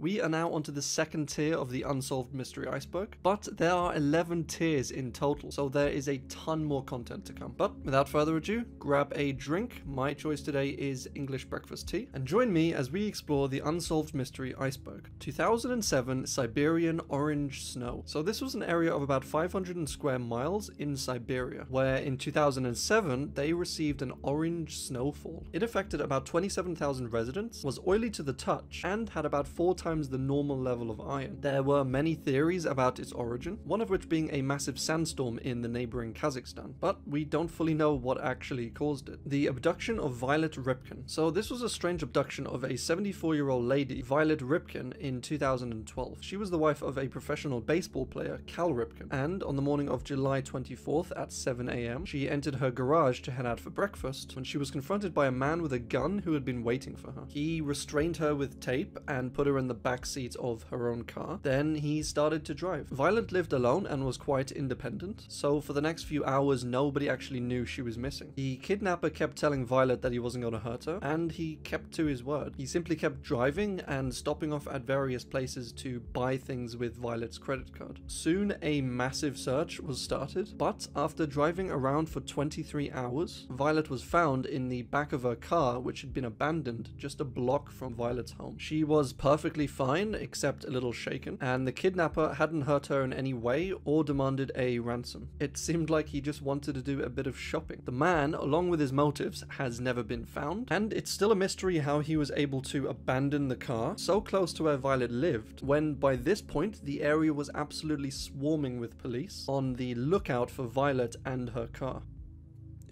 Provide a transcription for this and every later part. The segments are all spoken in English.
We are now onto the second tier of the Unsolved Mystery Iceberg, but there are 11 tiers in total, so there is a ton more content to come. But without further ado, grab a drink. My choice today is English breakfast tea, and join me as we explore the Unsolved Mystery Iceberg. 2007 Siberian Orange Snow. So this was an area of about 500 square miles in Siberia, where in 2007 they received an orange snowfall. It affected about 27,000 residents, was oily to the touch, and had about four times the normal level of iron. There were many theories about its origin, one of which being a massive sandstorm in the neighboring Kazakhstan, but we don't fully know what actually caused it. The abduction of Violet Ripken. So this was a strange abduction of a 74 year old lady, Violet Ripken, in 2012. She was the wife of a professional baseball player, Cal Ripken, and on the morning of July 24th at 7am, she entered her garage to head out for breakfast when she was confronted by a man with a gun who had been waiting for her. He restrained her with tape and put her in the back seat of her own car. Then he started to drive. Violet lived alone and was quite independent, so for the next few hours nobody actually knew she was missing. The kidnapper kept telling Violet that he wasn't going to hurt her, and he kept to his word. He simply kept driving and stopping off at various places to buy things with Violet's credit card. Soon a massive search was started, but after driving around for 23 hours, Violet was found in the back of her car, which had been abandoned just a block from Violet's home. She was perfectly fine, except a little shaken, and the kidnapper hadn't hurt her in any way or demanded a ransom. It seemed like he just wanted to do a bit of shopping. The man, along with his motives, has never been found, and it's still a mystery how he was able to abandon the car so close to where Violet lived, when by this point the area was absolutely swarming with police on the lookout for Violet and her car.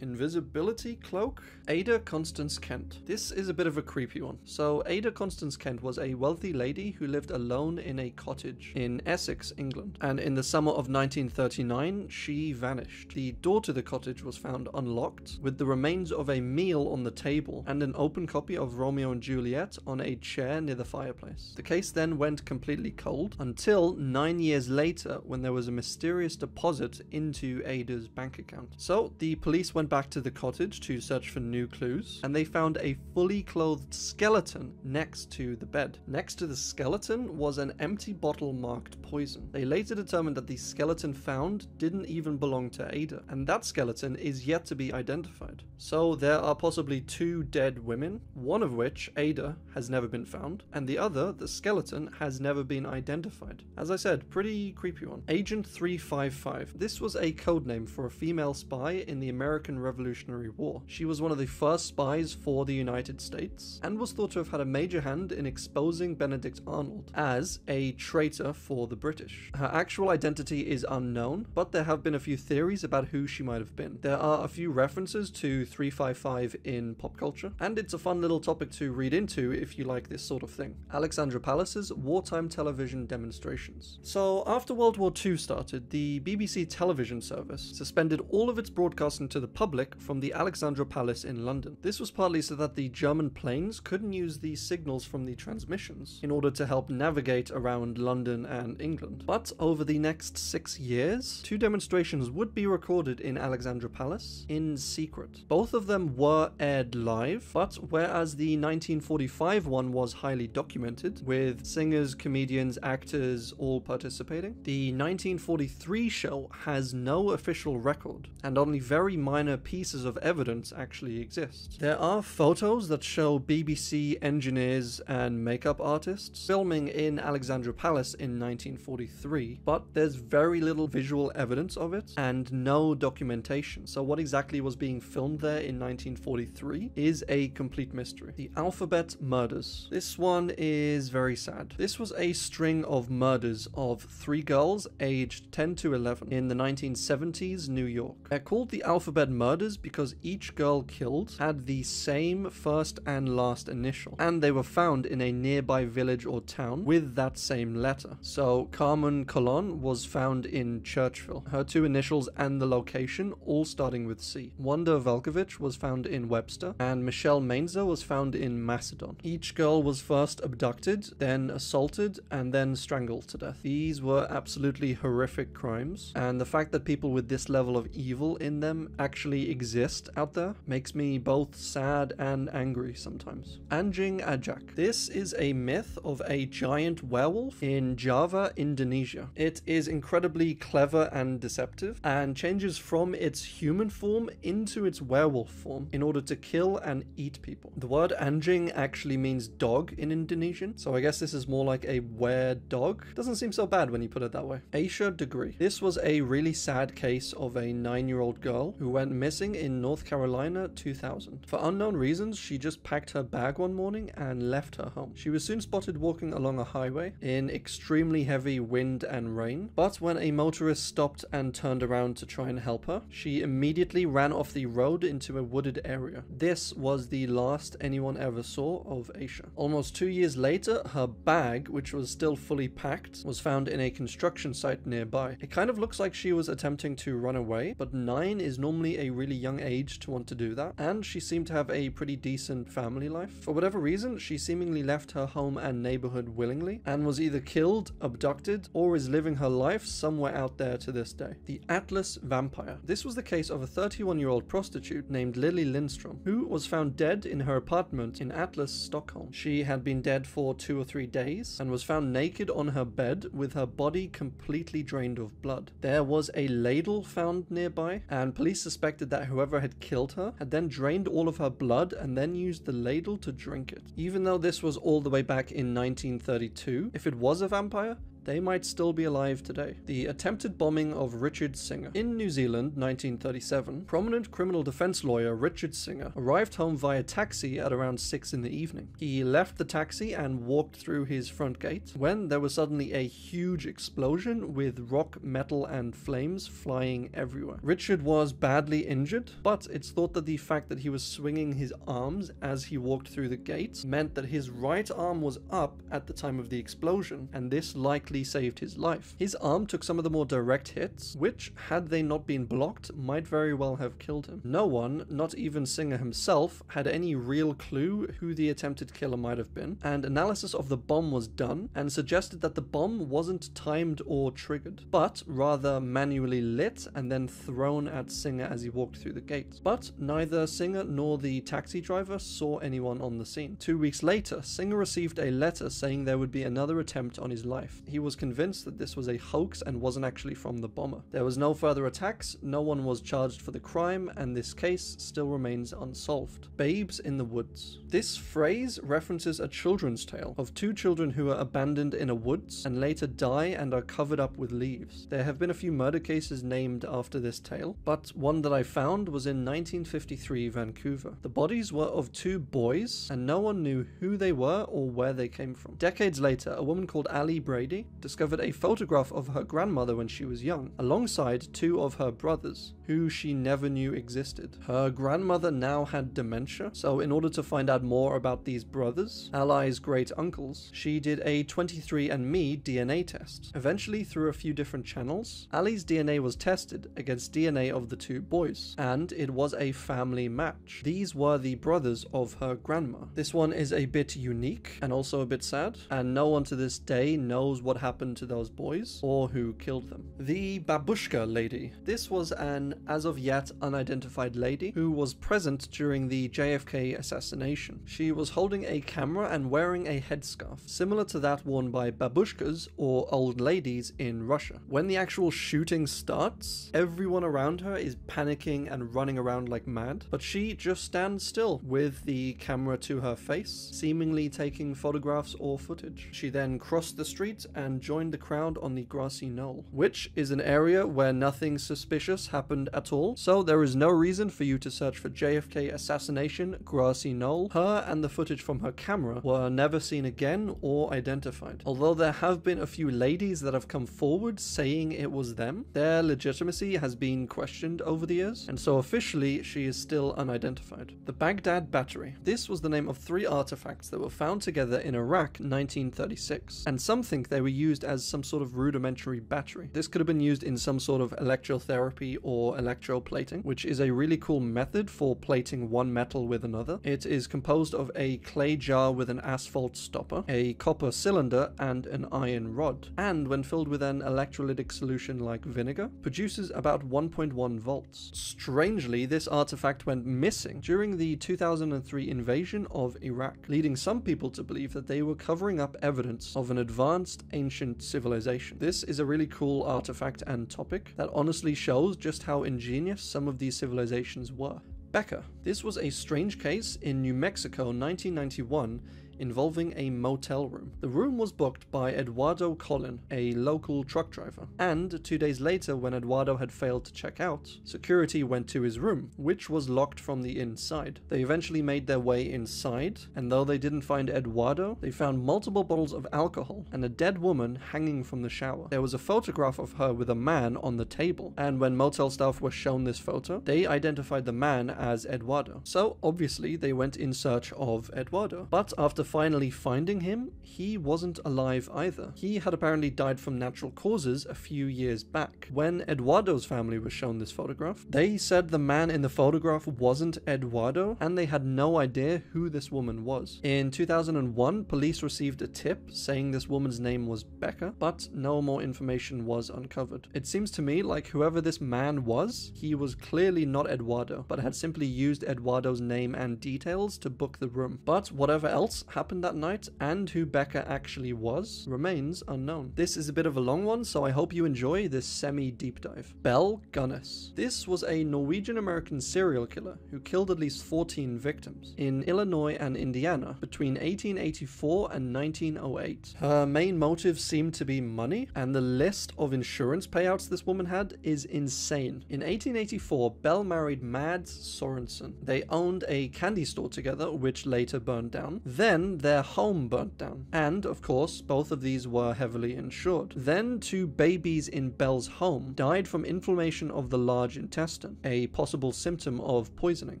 Invisibility Cloak? Ada Constance Kent. This is a bit of a creepy one. So, Ada Constance Kent was a wealthy lady who lived alone in a cottage in Essex, England. And in the summer of 1939, she vanished. The door to the cottage was found unlocked, with the remains of a meal on the table and an open copy of Romeo and Juliet on a chair near the fireplace. The case then went completely cold until nine years later when there was a mysterious deposit into Ada's bank account. So, the police went back to the cottage to search for new clues, and they found a fully clothed skeleton next to the bed. Next to the skeleton was an empty bottle marked poison. They later determined that the skeleton found didn't even belong to Ada, and that skeleton is yet to be identified. So there are possibly two dead women, one of which, Ada, has never been found, and the other, the skeleton, has never been identified. As I said, pretty creepy one. Agent 355. This was a code name for a female spy in the American Revolutionary War. She was one of the first spies for the United States and was thought to have had a major hand in exposing Benedict Arnold as a traitor for the British. Her actual identity is unknown, but there have been a few theories about who she might have been. There are a few references to 355 in pop culture, and it's a fun little topic to read into if you like this sort of thing. Alexandra Palace's wartime television demonstrations. So, after World War II started, the BBC television service suspended all of its broadcasting to the public from the Alexandra Palace in London. This was partly so that the German planes couldn't use the signals from the transmissions in order to help navigate around London and England. But over the next six years, two demonstrations would be recorded in Alexandra Palace in secret. Both of them were aired live, but whereas the 1945 one was highly documented, with singers, comedians, actors all participating, the 1943 show has no official record, and only very minor pieces of evidence actually exist. There are photos that show BBC engineers and makeup artists filming in Alexandra Palace in 1943, but there's very little visual evidence of it and no documentation. So, what exactly was being filmed there in 1943 is a complete mystery. The Alphabet Murders. This one is very sad. This was a string of murders of three girls aged 10 to 11 in the 1970s New York. They're called the Alphabet Murders because each girl killed had the same first and last initial, and they were found in a nearby village or town with that same letter. So Carmen Colon was found in Churchville, her two initials and the location all starting with C. Wanda Velkovich was found in Webster, and Michelle Maenza was found in Macedon. Each girl was first abducted, then assaulted, and then strangled to death. These were absolutely horrific crimes, and the fact that people with this level of evil in them actually actually exist out there makes me both sad and angry sometimes. Anjing Ajak. This is a myth of a giant werewolf in Java, Indonesia. It is incredibly clever and deceptive and changes from its human form into its werewolf form in order to kill and eat people. The word Anjing actually means dog in Indonesian, so I guess this is more like a were dog. Doesn't seem so bad when you put it that way. Aisha Degree. This was a really sad case of a nine year old girl who went missing in North Carolina 2000. For unknown reasons, she just packed her bag one morning and left her home. She was soon spotted walking along a highway in extremely heavy wind and rain, but when a motorist stopped and turned around to try and help her, she immediately ran off the road into a wooded area. This was the last anyone ever saw of Aisha. Almost two years later, her bag, which was still fully packed, was found in a construction site nearby. It kind of looks like she was attempting to run away, but nine is normally a really young age to want to do that, and she seemed to have a pretty decent family life. For whatever reason, she seemingly left her home and neighborhood willingly, and was either killed, abducted, or is living her life somewhere out there to this day. The Atlas Vampire. This was the case of a 31 year old prostitute named Lily Lindstrom, who was found dead in her apartment in Atlas, Stockholm. She had been dead for two or three days and was found naked on her bed with her body completely drained of blood. There was a ladle found nearby, and police suspected that whoever had killed her had then drained all of her blood and then used the ladle to drink it. Even though this was all the way back in 1932, if it was a vampire, they might still be alive today. The attempted bombing of Richard Singer. In New Zealand, 1937, prominent criminal defense lawyer Richard Singer arrived home via taxi at around 6 in the evening. He left the taxi and walked through his front gate when there was suddenly a huge explosion with rock, metal, and flames flying everywhere. Richard was badly injured, but it's thought that the fact that he was swinging his arms as he walked through the gates meant that his right arm was up at the time of the explosion, and this likely saved his life. His arm took some of the more direct hits, which, had they not been blocked, might very well have killed him. No one, not even Singer himself, had any real clue who the attempted killer might have been, and analysis of the bomb was done and suggested that the bomb wasn't timed or triggered, but rather manually lit and then thrown at Singer as he walked through the gates. But neither Singer nor the taxi driver saw anyone on the scene. Two weeks later, Singer received a letter saying there would be another attempt on his life. He was convinced that this was a hoax and wasn't actually from the bomber. There was no further attacks, no one was charged for the crime, and this case still remains unsolved. Babes in the Woods. This phrase references a children's tale of two children who are abandoned in a woods and later die and are covered up with leaves. There have been a few murder cases named after this tale, but one that I found was in 1953 Vancouver. The bodies were of two boys, and no one knew who they were or where they came from. Decades later, a woman called Ali Brady discovered a photograph of her grandmother when she was young, alongside two of her brothers, who she never knew existed. Her grandmother now had dementia, so in order to find out more about these brothers, Ali's great uncles, she did a 23andMe DNA test. Eventually, through a few different channels, Ali's DNA was tested against DNA of the two boys, and it was a family match. These were the brothers of her grandma. This one is a bit unique and also a bit sad, and no one to this day knows what happened to those boys or who killed them. The Babushka lady. This was an as of yet unidentified lady who was present during the JFK assassination. She was holding a camera and wearing a headscarf, similar to that worn by babushkas or old ladies in Russia. When the actual shooting starts, everyone around her is panicking and running around like mad, but she just stands still with the camera to her face, seemingly taking photographs or footage. She then crossed the street and joined the crowd on the grassy knoll, which is an area where nothing suspicious happened at all, so there is no reason for you to search for JFK assassination grassy knoll. Her and the footage from her camera were never seen again or identified. Although there have been a few ladies that have come forward saying it was them, their legitimacy has been questioned over the years, and so officially she is still unidentified. The Baghdad Battery. This was the name of three artifacts that were found together in Iraq 1936, and some think they were used as some sort of rudimentary battery. This could have been used in some sort of electrotherapy or electroplating, which is a really cool method for plating one metal with another. It is composed of a clay jar with an asphalt stopper, a copper cylinder, and an iron rod. And when filled with an electrolytic solution like vinegar, produces about 1.1 volts. Strangely, this artifact went missing during the 2003 invasion of Iraq, leading some people to believe that they were covering up evidence of an advanced ancient civilization. This is a really cool artifact and topic that honestly shows just how ingenious some of these civilizations were. Becca. This was a strange case in New Mexico 1991 involving a motel room. The room was booked by Eduardo Collin, a local truck driver, and two days later, when Eduardo had failed to check out, security went to his room, which was locked from the inside. They eventually made their way inside, and though they didn't find Eduardo, they found multiple bottles of alcohol and a dead woman hanging from the shower. There was a photograph of her with a man on the table, and when motel staff were shown this photo, they identified the man as Eduardo. So obviously, they went in search of Eduardo. But after finally finding him, he wasn't alive either. He had apparently died from natural causes a few years back. When Eduardo's family was shown this photograph, they said the man in the photograph wasn't Eduardo, and they had no idea who this woman was. In 2001, police received a tip saying this woman's name was Becca, but no more information was uncovered. It seems to me like whoever this man was, he was clearly not Eduardo, but had simply used Eduardo's name and details to book the room. But whatever else happened that night and who Becca actually was remains unknown. This is a bit of a long one, so I hope you enjoy this semi deep dive. Belle Gunness. This was a Norwegian American serial killer who killed at least 14 victims in Illinois and Indiana between 1884 and 1908. Her main motive seemed to be money, and the list of insurance payouts this woman had is insane. In 1884, Belle married Mads Sorensen. They owned a candy store together, which later burned down. Then their home burnt down. And, of course, both of these were heavily insured. Then two babies in Belle's home died from inflammation of the large intestine, a possible symptom of poisoning.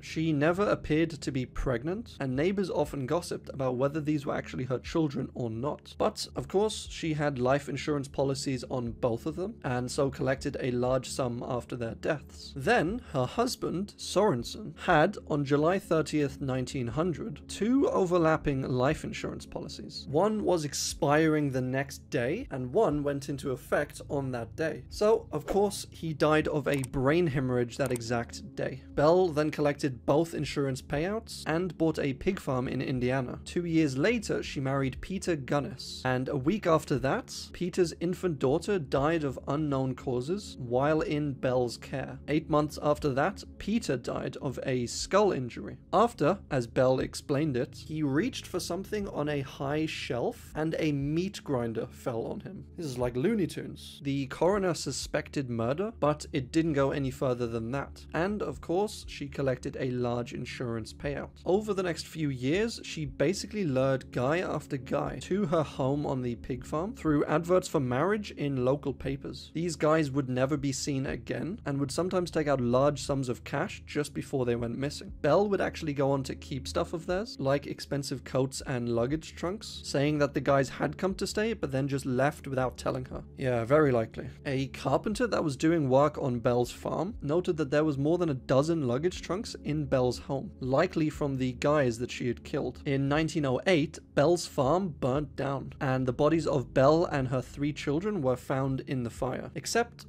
She never appeared to be pregnant, and neighbors often gossiped about whether these were actually her children or not. But, of course, she had life insurance policies on both of them, and so collected a large sum after their deaths. Then, her husband, Sorensen, had, on July 30th, 1900, two overlapping life insurance policies. One was expiring the next day, and one went into effect on that day. So, of course, he died of a brain hemorrhage that exact day. Belle then collected both insurance payouts and bought a pig farm in Indiana. Two years later, she married Peter Gunness, and a week after that, Peter's infant daughter died of unknown causes while in Belle's care. Eight months after that, Peter died of a skull injury. After, as Belle explained it, he reached for something on a high shelf and a meat grinder fell on him. This is like Looney Tunes. The coroner suspected murder, but it didn't go any further than that. And of course, she collected a large insurance payout. Over the next few years, she basically lured guy after guy to her home on the pig farm through adverts for marriage in local papers. These guys would never be seen again and would sometimes take out large sums of cash just before they went missing. Belle would actually go on to keep stuff of theirs, like expensive coats and luggage trunks, saying that the guys had come to stay but then just left without telling her. Yeah, very likely. A carpenter that was doing work on Belle's farm noted that there was more than a dozen luggage trunks in Belle's home, likely from the guys that she had killed. In 1908, Belle's farm burnt down, and the bodies of Belle and her three children were found in the fire. Except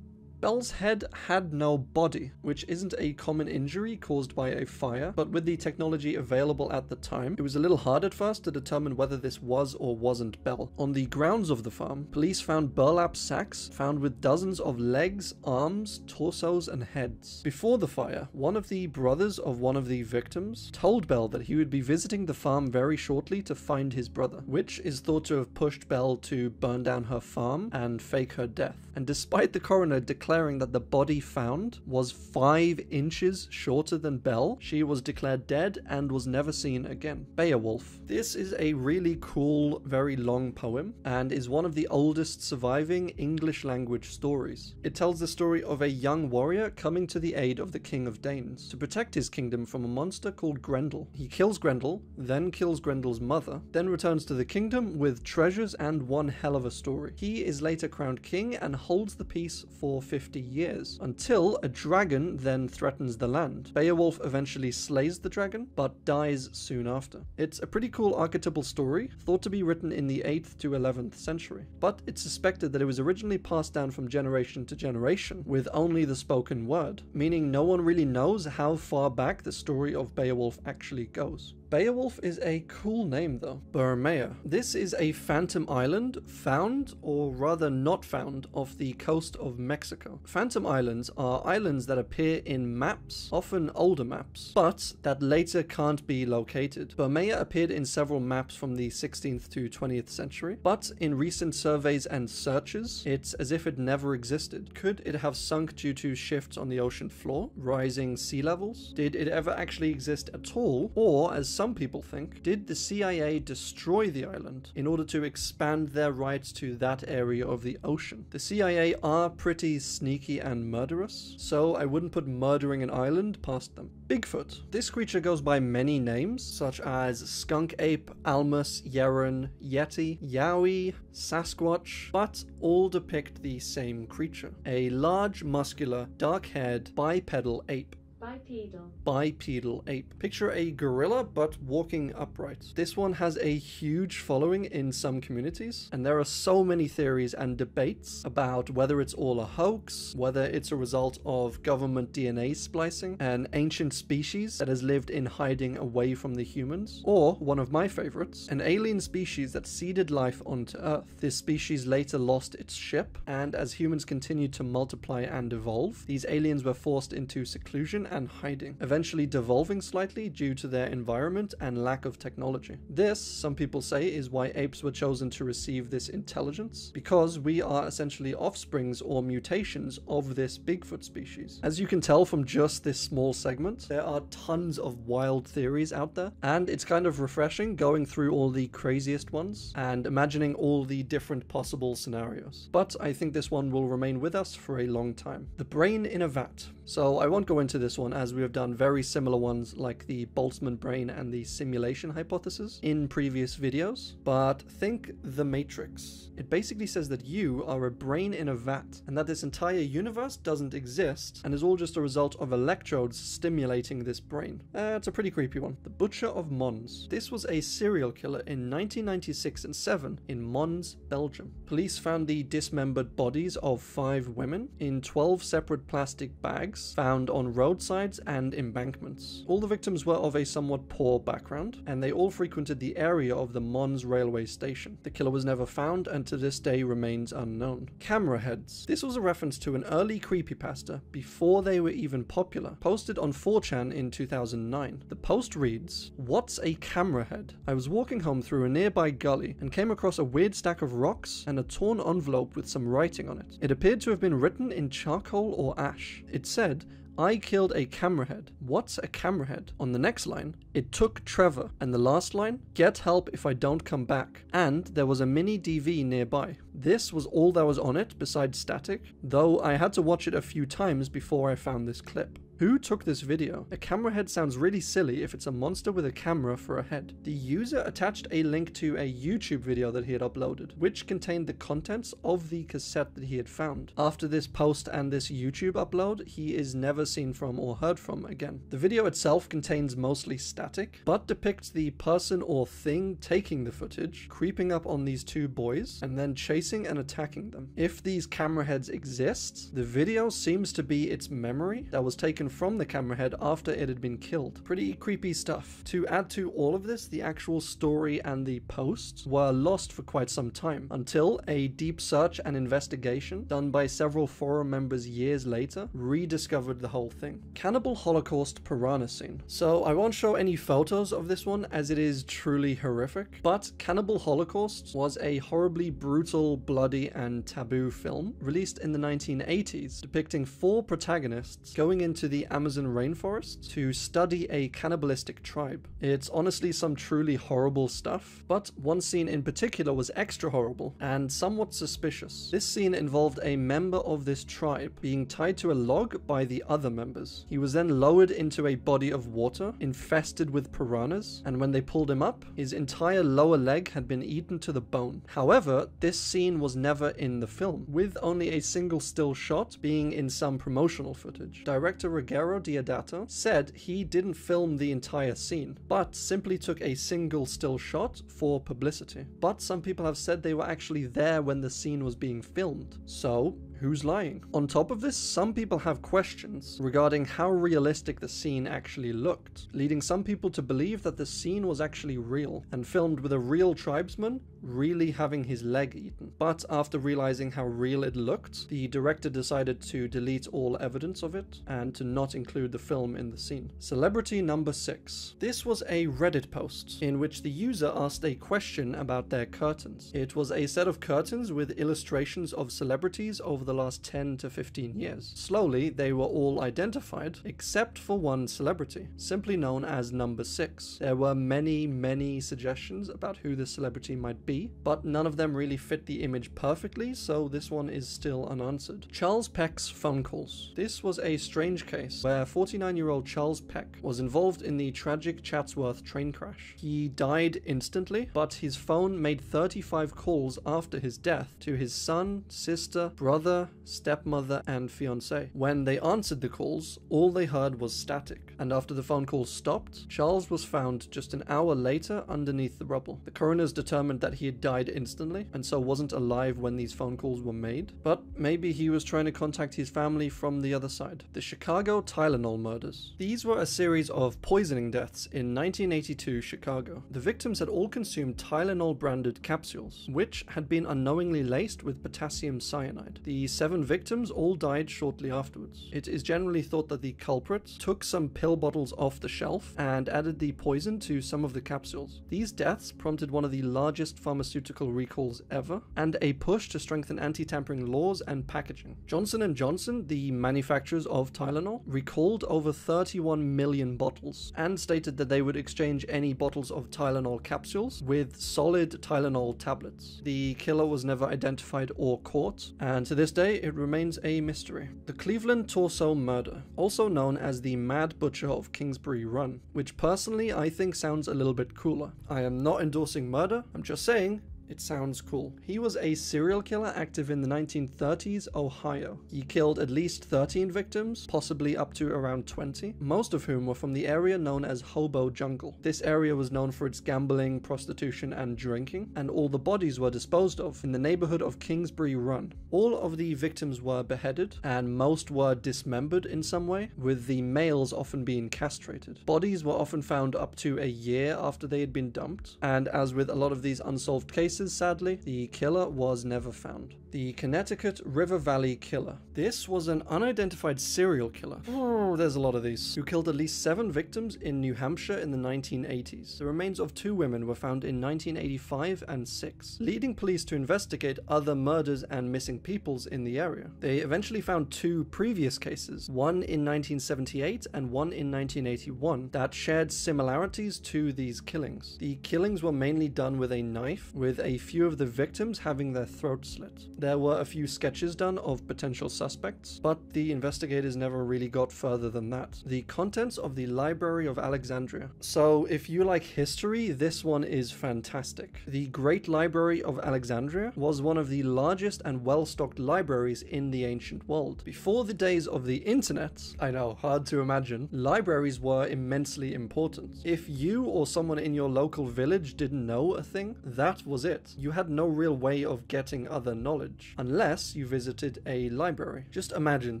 Belle's head had no body, which isn't a common injury caused by a fire, but with the technology available at the time, it was a little hard at first to determine whether this was or wasn't Belle. On the grounds of the farm, police found burlap sacks found with dozens of legs, arms, torsos, and heads. Before the fire, one of the brothers of one of the victims told Belle that he would be visiting the farm very shortly to find his brother, which is thought to have pushed Belle to burn down her farm and fake her death. And despite the coroner declaring that the body found was five inches shorter than Belle, she was declared dead and was never seen again. Beowulf. This is a really cool, very long poem and is one of the oldest surviving English language stories. It tells the story of a young warrior coming to the aid of the king of Danes to protect his kingdom from a monster called Grendel. He kills Grendel, then kills Grendel's mother, then returns to the kingdom with treasures and one hell of a story. He is later crowned king and holds the peace for 50 years, until a dragon then threatens the land. Beowulf eventually slays the dragon, but dies soon after. It's a pretty cool archetypal story, thought to be written in the 8th to 11th century, but it's suspected that it was originally passed down from generation to generation, with only the spoken word, meaning no one really knows how far back the story of Beowulf actually goes. Beowulf is a cool name though. Bermeja. This is a phantom island found, or rather not found, off the coast of Mexico. Phantom islands are islands that appear in maps, often older maps, but that later can't be located. Bermeja appeared in several maps from the 16th to 20th century, but in recent surveys and searches, it's as if it never existed. Could it have sunk due to shifts on the ocean floor, rising sea levels? Did it ever actually exist at all, or as some people think, did the CIA destroy the island in order to expand their rights to that area of the ocean? The CIA are pretty sneaky and murderous, so I wouldn't put murdering an island past them. Bigfoot. This creature goes by many names, such as skunk ape, almas, yeren, yeti, yowie, sasquatch, but all depict the same creature. A large, muscular, dark-haired, bipedal ape Bipedal. bipedal ape. Picture a gorilla but walking upright. This one has a huge following in some communities, and there are so many theories and debates about whether it's all a hoax, whether it's a result of government DNA splicing, an ancient species that has lived in hiding away from the humans, or one of my favorites, an alien species that seeded life onto Earth. This species later lost its ship, and as humans continued to multiply and evolve, these aliens were forced into seclusion and hiding, eventually devolving slightly due to their environment and lack of technology. This, some people say, is why apes were chosen to receive this intelligence, because we are essentially offsprings or mutations of this Bigfoot species. As you can tell from just this small segment, there are tons of wild theories out there, and it's kind of refreshing going through all the craziest ones and imagining all the different possible scenarios. But I think this one will remain with us for a long time. The brain in a vat. So I won't go into this one as we have done very similar ones like the Boltzmann brain and the simulation hypothesis in previous videos, but think The Matrix. It basically says that you are a brain in a vat and that this entire universe doesn't exist and is all just a result of electrodes stimulating this brain. Uh, it's a pretty creepy one. The Butcher of Mons. This was a serial killer in 1996 and 7 in Mons, Belgium. Police found the dismembered bodies of five women in 12 separate plastic bags found on roadsides and embankments. All the victims were of a somewhat poor background, and they all frequented the area of the Mons railway station. The killer was never found and to this day remains unknown. Camera heads. This was a reference to an early creepypasta before they were even popular, posted on 4chan in 2009. The post reads, What's a camera head? I was walking home through a nearby gully and came across a weird stack of rocks and a torn envelope with some writing on it. It appeared to have been written in charcoal or ash. It said, I killed a camerahead. What's a camerahead? On the next line, it took Trevor. And the last line, get help if I don't come back. And there was a mini DV nearby. This was all that was on it besides static, though I had to watch it a few times before I found this clip. Who took this video? A camera head sounds really silly if it's a monster with a camera for a head. The user attached a link to a YouTube video that he had uploaded, which contained the contents of the cassette that he had found. After this post and this YouTube upload, he is never seen from or heard from again. The video itself contains mostly static, but depicts the person or thing taking the footage, creeping up on these two boys, and then chasing and attacking them. If these camera heads exist, the video seems to be its memory that was taken from the camera head after it had been killed. Pretty creepy stuff. To add to all of this, the actual story and the posts were lost for quite some time until a deep search and investigation done by several forum members years later rediscovered the whole thing. Cannibal Holocaust Piranha Scene. So I won't show any photos of this one as it is truly horrific, but Cannibal Holocaust was a horribly brutal, bloody, and taboo film released in the 1980s depicting four protagonists going into the Amazon rainforest to study a cannibalistic tribe. It's honestly some truly horrible stuff, but one scene in particular was extra horrible and somewhat suspicious. This scene involved a member of this tribe being tied to a log by the other members. He was then lowered into a body of water infested with piranhas, and when they pulled him up, his entire lower leg had been eaten to the bone. However, this scene was never in the film, with only a single still shot being in some promotional footage. Director Ruggero Deodato said he didn't film the entire scene, but simply took a single still shot for publicity. But some people have said they were actually there when the scene was being filmed. So, who's lying? On top of this, some people have questions regarding how realistic the scene actually looked, leading some people to believe that the scene was actually real and filmed with a real tribesman really having his leg eaten. But after realizing how real it looked, the director decided to delete all evidence of it and to not include the film in the scene. Celebrity number 6. This was a Reddit post in which the user asked a question about their curtains. It was a set of curtains with illustrations of celebrities over the last 10 to 15 years. Slowly, they were all identified except for one celebrity, simply known as number 6. There were many, many suggestions about who this celebrity might be, but none of them really fit the image perfectly, so this one is still unanswered. Charles Peck's phone calls. This was a strange case where 49 year old Charles Peck was involved in the tragic Chatsworth train crash. He died instantly, but his phone made 35 calls after his death to his son, sister, brother, stepmother, and fiance. When they answered the calls, all they heard was static, and after the phone calls stopped, Charles was found just an hour later underneath the rubble. The coroners determined that he had died instantly, and so wasn't alive when these phone calls were made, but maybe he was trying to contact his family from the other side. The Chicago Tylenol murders. These were a series of poisoning deaths in 1982 Chicago. The victims had all consumed Tylenol branded capsules, which had been unknowingly laced with potassium cyanide. The seven victims all died shortly afterwards. It is generally thought that the culprits took some pill bottles off the shelf and added the poison to some of the capsules. These deaths prompted one of the largest pharmaceutical recalls ever and a push to strengthen anti-tampering laws and packaging. Johnson & Johnson, the manufacturers of Tylenol, recalled over 31 million bottles and stated that they would exchange any bottles of Tylenol capsules with solid Tylenol tablets. The killer was never identified or caught, and to this day it remains a mystery. The Cleveland Torso Murder, also known as the Mad Butcher of Kingsbury Run, which personally I think sounds a little bit cooler. I am not endorsing murder, I'm just saying it sounds cool. He was a serial killer active in the 1930s Ohio. He killed at least 13 victims, possibly up to around 20, most of whom were from the area known as Hobo Jungle. This area was known for its gambling, prostitution, and drinking, and all the bodies were disposed of in the neighborhood of Kingsbury Run. All of the victims were beheaded, and most were dismembered in some way, with the males often being castrated. Bodies were often found up to a year after they had been dumped, and as with a lot of these unsolved cases, sadly, the killer was never found. The Connecticut River Valley Killer. This was an unidentified serial killer. Oh, there's a lot of these. Who killed at least seven victims in New Hampshire in the 1980s. The remains of two women were found in 1985 and 6, leading police to investigate other murders and missing peoples in the area. They eventually found two previous cases, one in 1978 and one in 1981, that shared similarities to these killings. The killings were mainly done with a knife, with a few of the victims having their throats slit. There were a few sketches done of potential suspects, but the investigators never really got further than that. The contents of the Library of Alexandria. So, if you like history, this one is fantastic. The Great Library of Alexandria was one of the largest and well stocked libraries in the ancient world. Before the days of the internet, I know, hard to imagine, libraries were immensely important. If you or someone in your local village didn't know a thing, that was it, you had no real way of getting other knowledge, unless you visited a library. Just imagine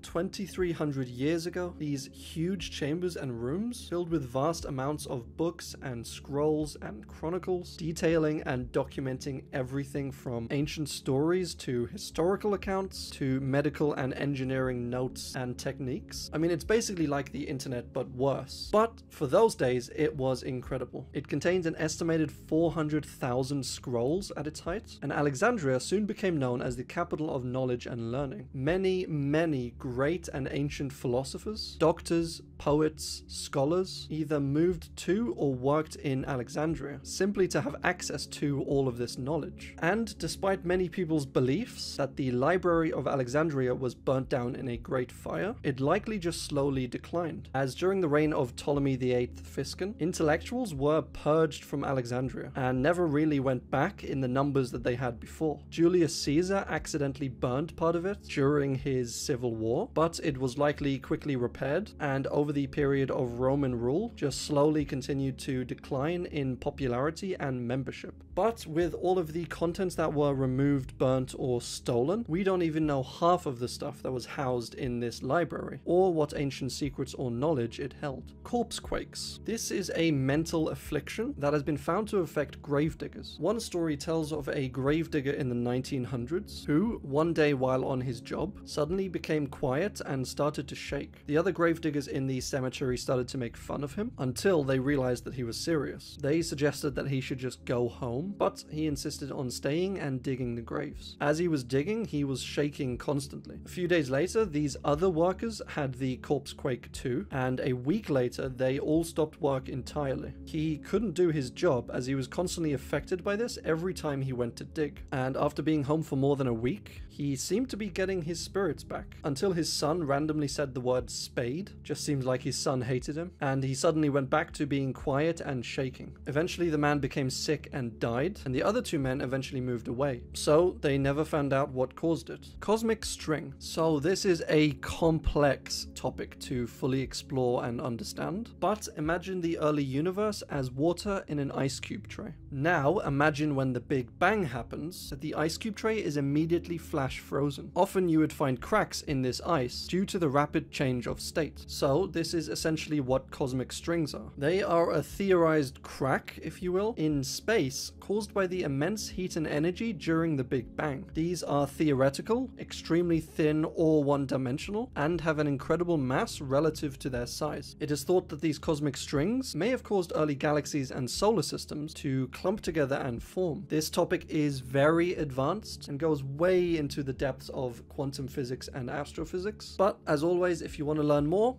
2300 years ago, these huge chambers and rooms filled with vast amounts of books and scrolls and chronicles, detailing and documenting everything from ancient stories to historical accounts to medical and engineering notes and techniques. I mean, it's basically like the internet but worse. But for those days, it was incredible. It contained an estimated 400,000 scrolls at its height, and Alexandria soon became known as the capital of knowledge and learning. Many, many great and ancient philosophers, doctors, poets, scholars either moved to or worked in Alexandria simply to have access to all of this knowledge. And despite many people's beliefs that the Library of Alexandria was burnt down in a great fire, it likely just slowly declined, as during the reign of Ptolemy VIII Physcon, intellectuals were purged from Alexandria and never really went back in the numbers that they had before. Julius Caesar accidentally burned part of it during his civil war, but it was likely quickly repaired, and over the period of Roman rule, just slowly continued to decline in popularity and membership. But with all of the contents that were removed, burnt, or stolen, we don't even know half of the stuff that was housed in this library, or what ancient secrets or knowledge it held. Corpse quakes. This is a mental affliction that has been found to affect gravediggers. One story tells of a gravedigger in the 1900s who, one day while on his job, suddenly became quiet and started to shake. The other gravediggers in the cemetery started to make fun of him until they realized that he was serious. They suggested that he should just go home but he insisted on staying and digging the graves. As he was digging, he was shaking constantly. A few days later, these other workers had the corpse quake too, and a week later, they all stopped work entirely. He couldn't do his job as he was constantly affected by this every time he went to dig. And after being home for more than a week, he seemed to be getting his spirits back until his son randomly said the word spade. Just seems like his son hated him, and he suddenly went back to being quiet and shaking. Eventually, the man became sick and died, and the other two men eventually moved away. So they never found out what caused it. Cosmic string. So this is a complex topic to fully explore and understand. But imagine the early universe as water in an ice cube tray. Now imagine when the Big Bang happens that the ice cube tray is immediately frozen. Often you would find cracks in this ice due to the rapid change of state. So this is essentially what cosmic strings are. They are a theorized crack, if you will, in space caused by the immense heat and energy during the Big Bang. These are theoretical, extremely thin or one-dimensional, and have an incredible mass relative to their size. It is thought that these cosmic strings may have caused early galaxies and solar systems to clump together and form. This topic is very advanced and goes way into the depths of quantum physics and astrophysics. But as always, if you want to learn more,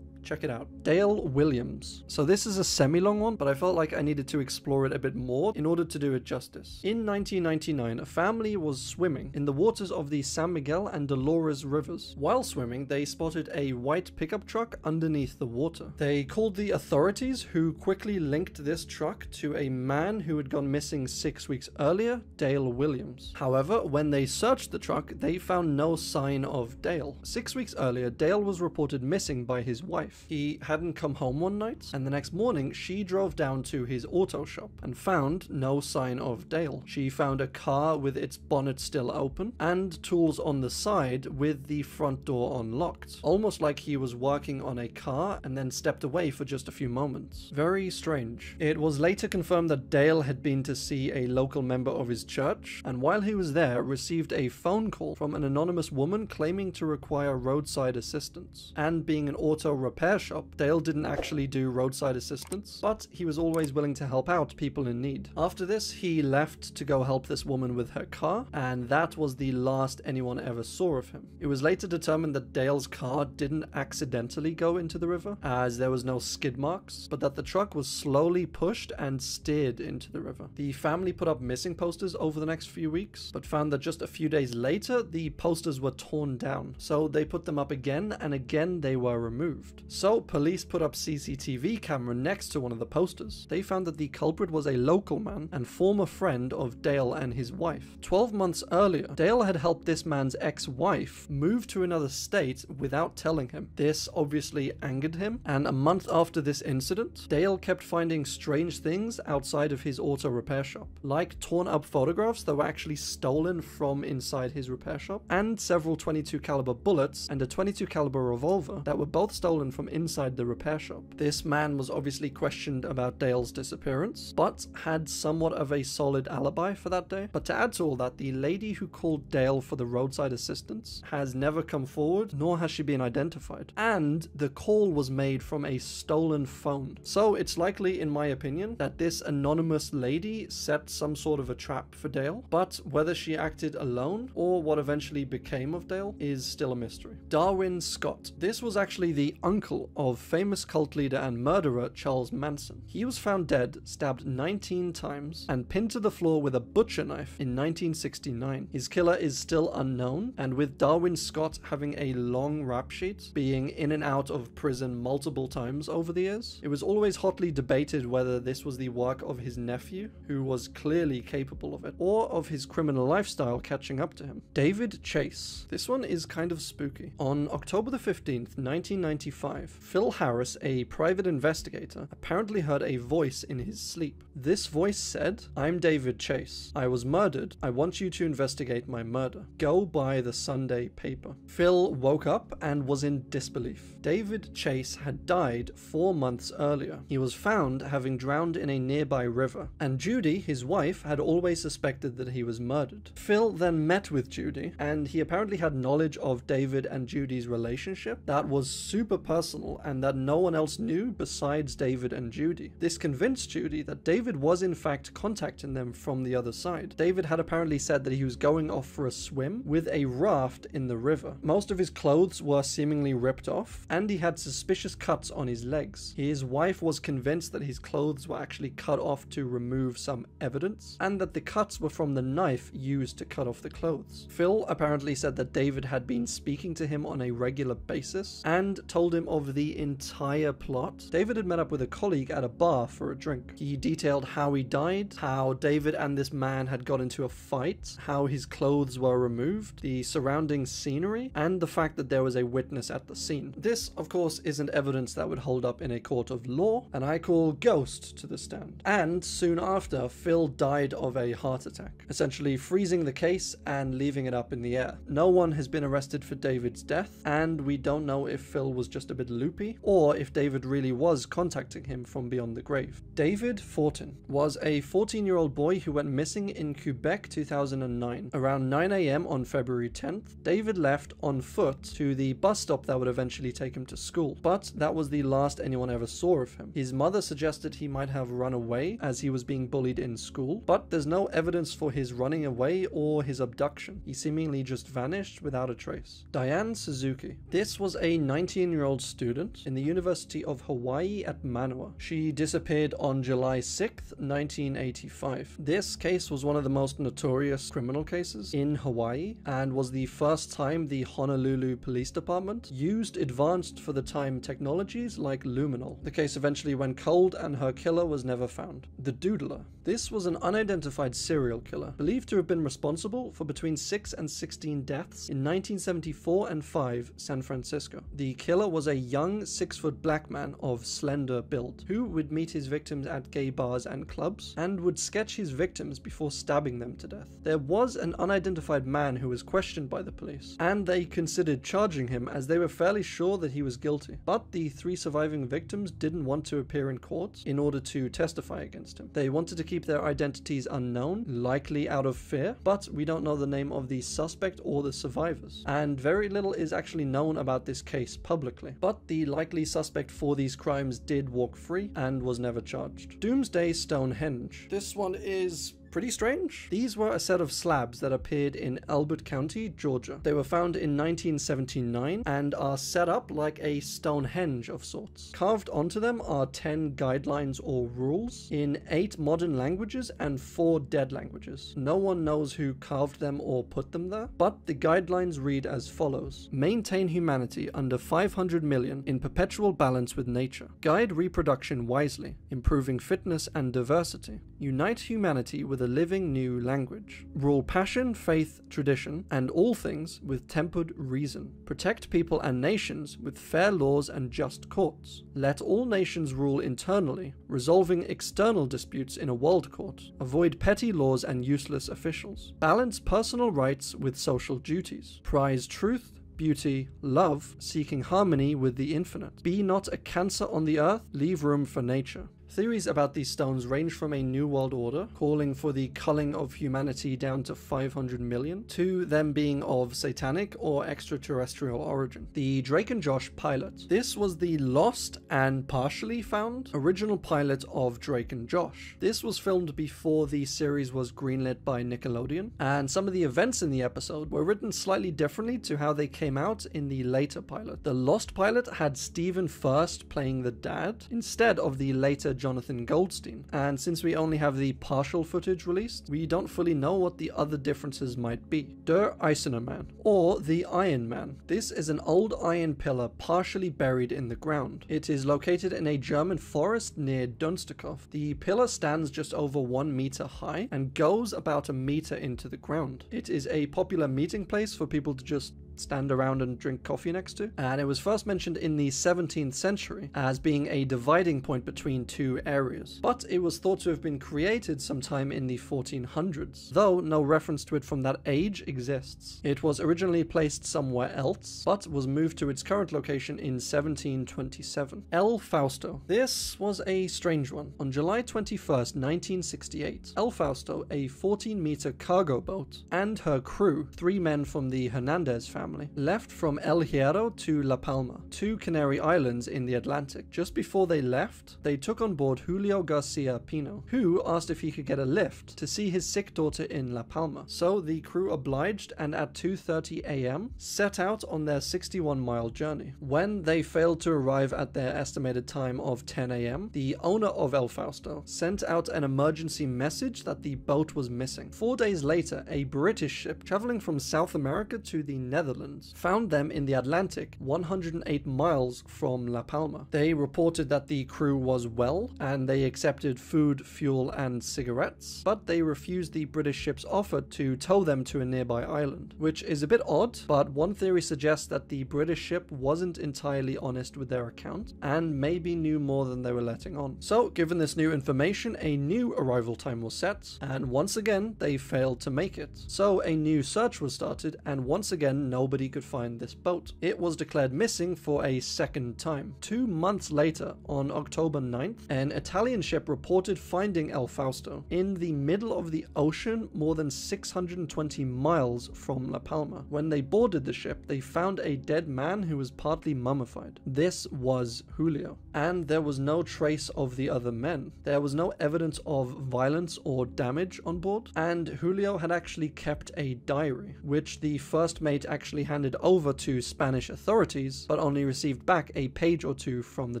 check it out. Dale Williams. So this is a semi-long one, but I felt like I needed to explore it a bit more in order to do it justice. In 1999, a family was swimming in the waters of the San Miguel and Dolores rivers. While swimming, they spotted a white pickup truck underneath the water. They called the authorities, who quickly linked this truck to a man who had gone missing six weeks earlier, Dale Williams. However, when they searched the truck, they found no sign of Dale. Six weeks earlier, Dale was reported missing by his wife. He hadn't come home one night, and the next morning she drove down to his auto shop and found no sign of Dale. She found a car with its bonnet still open and tools on the side with the front door unlocked, almost like he was working on a car and then stepped away for just a few moments. Very strange. It was later confirmed that Dale had been to see a local member of his church, and while he was there, received a phone call from an anonymous woman claiming to require roadside assistance. And being an auto repair repair shop, Dale didn't actually do roadside assistance, but he was always willing to help out people in need. After this, he left to go help this woman with her car, and that was the last anyone ever saw of him. It was later determined that Dale's car didn't accidentally go into the river, as there was no skid marks, but that the truck was slowly pushed and steered into the river. The family put up missing posters over the next few weeks, but found that just a few days later, the posters were torn down. So they put them up again, and again they were removed. So police put up CCTV camera next to one of the posters. They found that the culprit was a local man and former friend of Dale and his wife. 12 months earlier, Dale had helped this man's ex-wife move to another state without telling him. This obviously angered him, and a month after this incident, Dale kept finding strange things outside of his auto repair shop, like torn up photographs that were actually stolen from inside his repair shop, and several 22 caliber bullets and a 22 caliber revolver that were both stolen from inside the repair shop. This man was obviously questioned about Dale's disappearance, but had somewhat of a solid alibi for that day. But to add to all that, the lady who called Dale for the roadside assistance has never come forward, nor has she been identified. And the call was made from a stolen phone. So it's likely, in my opinion, that this anonymous lady set some sort of a trap for Dale, but whether she acted alone or what eventually became of Dale is still a mystery. Darwin Scott. This was actually the uncle of famous cult leader and murderer Charles Manson. He was found dead, stabbed 19 times, and pinned to the floor with a butcher knife in 1969. His killer is still unknown, and with Darwin Scott having a long rap sheet, being in and out of prison multiple times over the years, it was always hotly debated whether this was the work of his nephew, who was clearly capable of it, or of his criminal lifestyle catching up to him. David Chase. This one is kind of spooky. On October the 15th, 1995, Phil Harris, a private investigator, apparently heard a voice in his sleep. This voice said, I'm David Chase. I was murdered. I want you to investigate my murder. Go buy the Sunday paper. Phil woke up and was in disbelief. David Chase had died four months earlier. He was found having drowned in a nearby river, and Judy, his wife, had always suspected that he was murdered. Phil then met with Judy, and he apparently had knowledge of David and Judy's relationship that was super personal and that no one else knew besides David and Judy. This convinced Judy that David was in fact contacting them from the other side. David had apparently said that he was going off for a swim with a raft in the river. Most of his clothes were seemingly ripped off, and he had suspicious cuts on his legs. His wife was convinced that his clothes were actually cut off to remove some evidence, and that the cuts were from the knife used to cut off the clothes. Phil apparently said that David had been speaking to him on a regular basis and told him of the entire plot. David had met up with a colleague at a bar for a drink. He detailed how he died, how David and this man had got into a fight, how his clothes were removed, the surrounding scenery, and the fact that there was a witness at the scene. This, of course, isn't evidence that would hold up in a court of law, and I call Ghost to the stand. And soon after, Phil died of a heart attack, essentially freezing the case and leaving it up in the air. No one has been arrested for David's death, and we don't know if Phil was just a bit loopy or if David really was contacting him from beyond the grave. David Fortin was a 14 year old boy who went missing in Quebec 2009. Around 9 am on February 10th, David left on foot to the bus stop that would eventually take him to school, but that was the last anyone ever saw of him. His mother suggested he might have run away as he was being bullied in school, but there's no evidence for his running away or his abduction. He seemingly just vanished without a trace. Diane Suzuki. This was a 19 year old student in the University of Hawaii at Manoa. She disappeared on July 6th, 1985. This case was one of the most notorious criminal cases in Hawaii and was the first time the Honolulu Police Department used advanced for the time technologies like luminol. The case eventually went cold and her killer was never found. The Doodler. This was an unidentified serial killer, believed to have been responsible for between 6 and 16 deaths in 1974 and 5 San Francisco. The killer was a young, six foot black man of slender build, who would meet his victims at gay bars and clubs, and would sketch his victims before stabbing them to death. There was an unidentified man who was questioned by the police, and they considered charging him as they were fairly sure that he was guilty. But the three surviving victims didn't want to appear in court in order to testify against him. They wanted to keep their identities unknown, likely out of fear, but we don't know the name of the suspect or the survivors. And very little is actually known about this case publicly. But the likely suspect for these crimes did walk free and was never charged. Doomsday Stonehenge. This one is pretty strange. These were a set of slabs that appeared in Elbert County, Georgia. They were found in 1979 and are set up like a Stonehenge of sorts. Carved onto them are 10 guidelines or rules in 8 modern languages and 4 dead languages. No one knows who carved them or put them there, but the guidelines read as follows Maintain humanity under 500 million in perpetual balance with nature. Guide reproduction wisely, improving fitness and diversity. Unite humanity with a living new language. Rule passion, faith, tradition, and all things with tempered reason. Protect people and nations with fair laws and just courts. Let all nations rule internally, resolving external disputes in a world court. Avoid petty laws and useless officials. Balance personal rights with social duties. Prize truth, beauty, love, seeking harmony with the infinite. Be not a cancer on the earth, leave room for nature. Theories about these stones range from a New World Order, calling for the culling of humanity down to 500 million, to them being of satanic or extraterrestrial origin. The Drake and Josh pilot. This was the lost and partially found original pilot of Drake and Josh. This was filmed before the series was greenlit by Nickelodeon, and some of the events in the episode were written slightly differently to how they came out in the later pilot. The lost pilot had Stephen Furst playing the dad, instead of the later Jonathan Goldstein. And since we only have the partial footage released, we don't fully know what the other differences might be. Der Eisenermann, or the Iron Man. This is an old iron pillar partially buried in the ground. It is located in a German forest near Dunsterkopf. The pillar stands just over one meter high and goes about a meter into the ground. It is a popular meeting place for people to just stand around and drink coffee next to. And it was first mentioned in the 17th century as being a dividing point between two areas. But it was thought to have been created sometime in the 1400s, though no reference to it from that age exists. It was originally placed somewhere else, but was moved to its current location in 1727. El Fausto. This was a strange one. On July 21st, 1968, El Fausto, a 14 meter cargo boat, and her crew, three men from the Hernandez family, left from El Hierro to La Palma, two Canary Islands in the Atlantic. Just before they left, they took on board Julio Garcia Pino, who asked if he could get a lift to see his sick daughter in La Palma. So the crew obliged and at 2:30 a.m. set out on their 61 mile journey. When they failed to arrive at their estimated time of 10 a.m., the owner of El Fausto sent out an emergency message that the boat was missing. 4 days later, a British ship traveling from South America to the Netherlands found them in the Atlantic 108 miles from La Palma. They reported that the crew was well and they accepted food, fuel and cigarettes, but they refused the British ship's offer to tow them to a nearby island, which is a bit odd, but one theory suggests that the British ship wasn't entirely honest with their account and maybe knew more than they were letting on. So, given this new information, a new arrival time was set, and once again, they failed to make it. So, a new search was started, and once again, nobody could find this boat. It was declared missing for a second time. Two months later, on October 9th, an Italian ship reported finding El Fausto in the middle of the ocean more than 620 miles from La Palma. When they boarded the ship, they found a dead man who was partly mummified. This was Julio, and there was no trace of the other men. There was no evidence of violence or damage on board, and Julio had actually kept a diary, which the first mate actually handed over to Spanish authorities, but only received back a page or two from the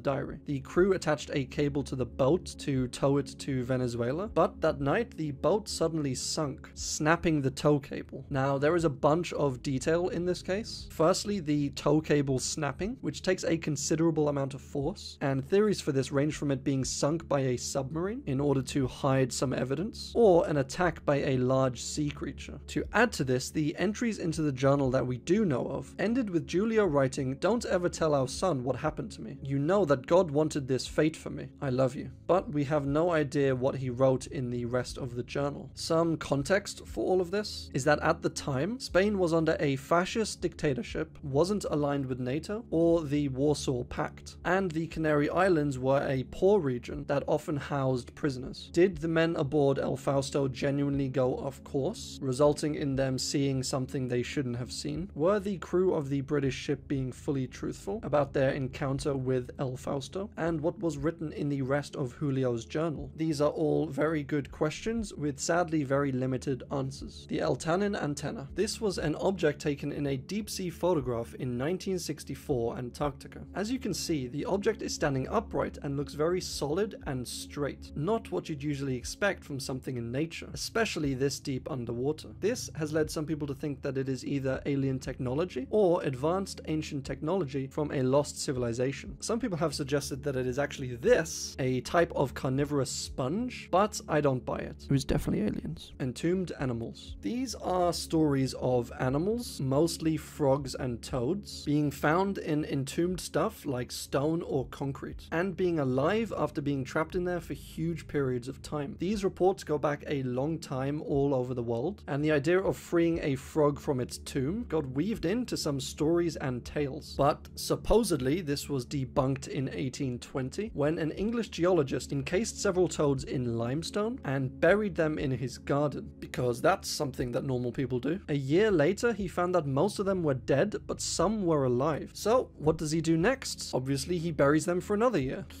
diary. The crew attached a cable to the boat to tow it to Venezuela, but that night the boat suddenly sunk, snapping the tow cable. Now, there is a bunch of detail in this case. Firstly, the tow cable snapping, which takes a considerable amount of force, and theories for this range from it being sunk by a submarine in order to hide some evidence, or an attack by a large sea creature. To add to this, the entries into the journal that we do know of ended with Julio writing, Don't ever tell our son what happened to me. You know that God wanted this fate for me. I love you. But we have no idea what he wrote in the rest of the journal. Some context for all of this is that at the time, Spain was under a fascist dictatorship, wasn't aligned with NATO or the Warsaw Pact, and the Canary Canary Islands were a poor region that often housed prisoners. Did the men aboard El Fausto genuinely go off course, resulting in them seeing something they shouldn't have seen? Were the crew of the British ship being fully truthful about their encounter with El Fausto? And what was written in the rest of Julio's journal? These are all very good questions with sadly very limited answers. The Eltanin antenna. This was an object taken in a deep sea photograph in 1964 Antarctica. As you can see, the object is standing upright and looks very solid and straight. Not what you'd usually expect from something in nature, especially this deep underwater. This has led some people to think that it is either alien technology or advanced ancient technology from a lost civilization. Some people have suggested that it is actually this, a type of carnivorous sponge, but I don't buy it. It was definitely aliens. Entombed animals. These are stories of animals, mostly frogs and toads, being found in entombed stuff like stone or concrete, and being alive after being trapped in there for huge periods of time. These reports go back a long time all over the world, and the idea of freeing a frog from its tomb got weaved into some stories and tales. But supposedly, this was debunked in 1820 when an English geologist encased several toads in limestone and buried them in his garden, because that's something that normal people do. A year later, he found that most of them were dead, but some were alive. So, what does he do next? Obviously, he buries them for another year.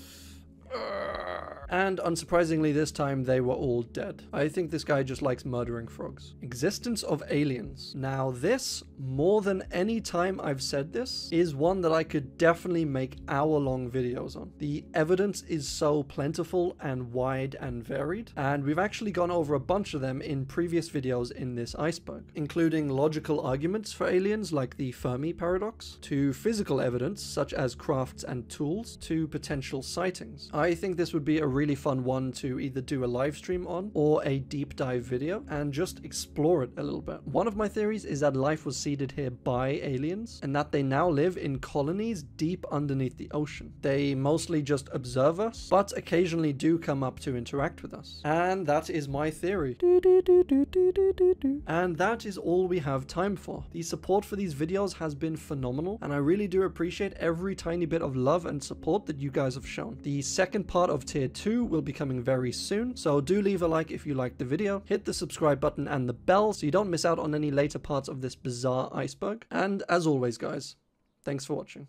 Uh, And unsurprisingly, this time they were all dead. I think this guy just likes murdering frogs. Existence of aliens. Now, this, more than any time I've said this, is one that I could definitely make hour long videos on. The evidence is so plentiful and wide and varied, and we've actually gone over a bunch of them in previous videos in this iceberg, including logical arguments for aliens like the Fermi paradox, to physical evidence such as crafts and tools, to potential sightings. I think this would be a really fun one to either do a live stream on or a deep dive video and just explore it a little bit. One of my theories is that life was seeded here by aliens and that they now live in colonies deep underneath the ocean. They mostly just observe us, but occasionally do come up to interact with us. And that is my theory. And that is all we have time for. The support for these videos has been phenomenal, and I really do appreciate every tiny bit of love and support that you guys have shown. The second part of tier 2 will be coming very soon, so do leave a like if you liked the video, hit the subscribe button and the bell so you don't miss out on any later parts of this bizarre iceberg, and as always guys, thanks for watching.